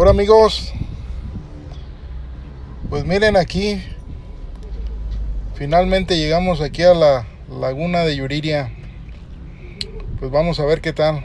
Hola amigos, pues miren aquí, finalmente llegamos aquí a la laguna de Yuriria, pues vamos a ver qué tal.